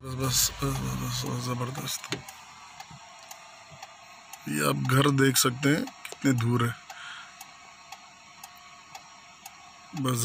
बस बस बस बस बस बस ज़बरदस्त ये आप घर देख सकते हैं कितने दूर है बस